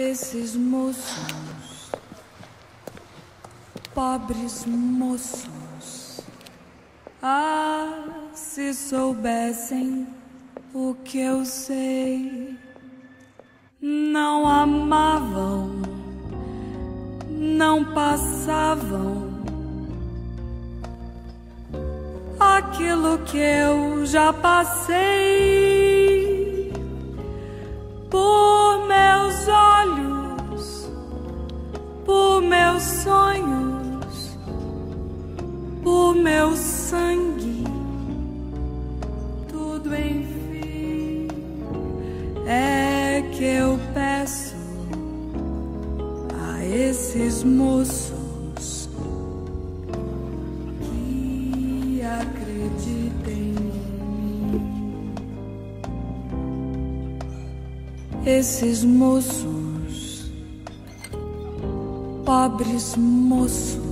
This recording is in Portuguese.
Esses moços, pobres moços, ah, se soubessem o que eu sei, não amavam, não passavam aquilo que eu já passei meus sonhos, por meu sangue, tudo enfim é que eu peço a esses moços. que acreditem em mim. Esses moços, pobres moços,